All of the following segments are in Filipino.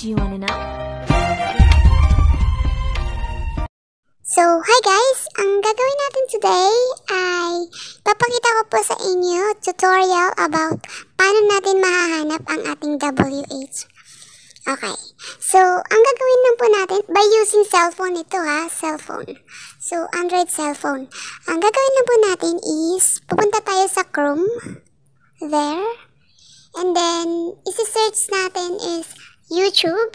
Do you want to know? So, hi guys! Ang gagawin natin today ay papakita ko po sa inyo tutorial about paano natin mahahanap ang ating WH. Okay. So, ang gagawin lang po natin by using cellphone ito ha, cellphone. So, Android cellphone. Ang gagawin lang po natin is pupunta tayo sa Chrome. There. And then, isi-search natin is YouTube.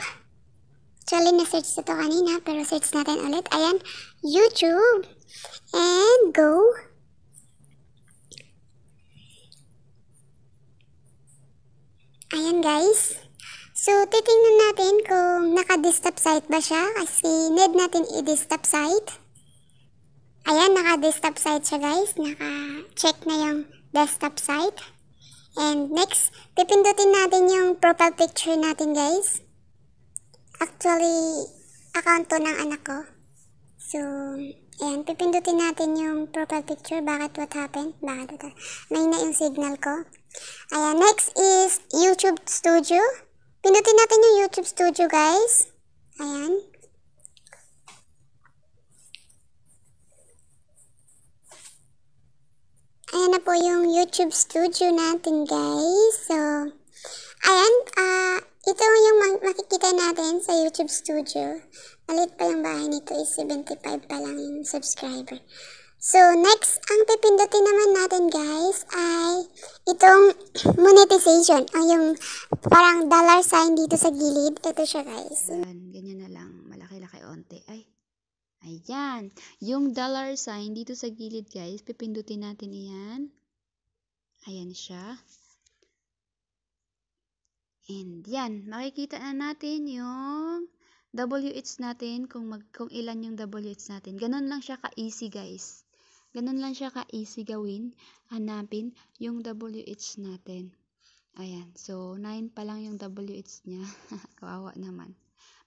Actually, na-search ito kanina, pero search natin ulit. Ayan, YouTube. And go. Ayan guys. So, titingnan natin kung naka-desktop site ba siya kasi need natin i-desktop site. Ayan, naka-desktop site siya guys. Naka-check na yung desktop site. And next, pipindutin natin yung profile picture natin guys. Actually, account to ng anak ko. So, ayan, pipindutin natin yung profile picture. Bakit what happened? Bakit what May na yung signal ko. Ayan, next is YouTube Studio. Pindutin natin yung YouTube Studio, guys. Ayan. Ayan na yung YouTube Studio natin, guys. So, ayan, ah, uh, ito yung makikita natin sa YouTube Studio. Malit pa yung bahay nito is 75 pa lang yung subscriber. So, next, ang pipindutin naman natin guys ay itong monetization. Ang yung parang dollar sign dito sa gilid. Ito siya guys. Ayan, ganyan na lang. Malaki-laki onte. Ay, ayan. Yung dollar sign dito sa gilid guys, pipindutin natin iyan. Ayan siya. And yan, makikita na natin yung WH natin kung, mag, kung ilan yung WH natin. Ganun lang siya ka-easy guys. Ganun lang siya ka-easy gawin. Hanapin yung WH natin. Ayan. So, 9 pa lang yung WH niya. Kawawa naman.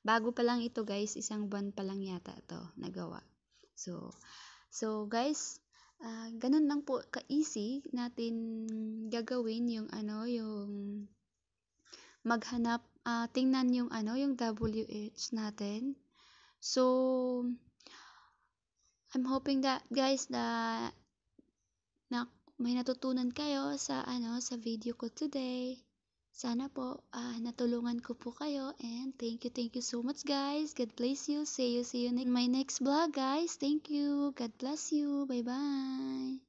Bago pa lang ito guys. Isang buwan pa lang yata to nagawa. So, so guys, uh, ganun lang po ka-easy natin gagawin yung ano, yung maghanap, uh, tingnan yung ano, yung WH natin. So, I'm hoping that guys that na may natutunan kayo sa ano sa video ko today. Sana po uh, natulungan ko po kayo and thank you thank you so much guys. God bless you. See you see you in my next vlog guys. Thank you. God bless you. Bye bye.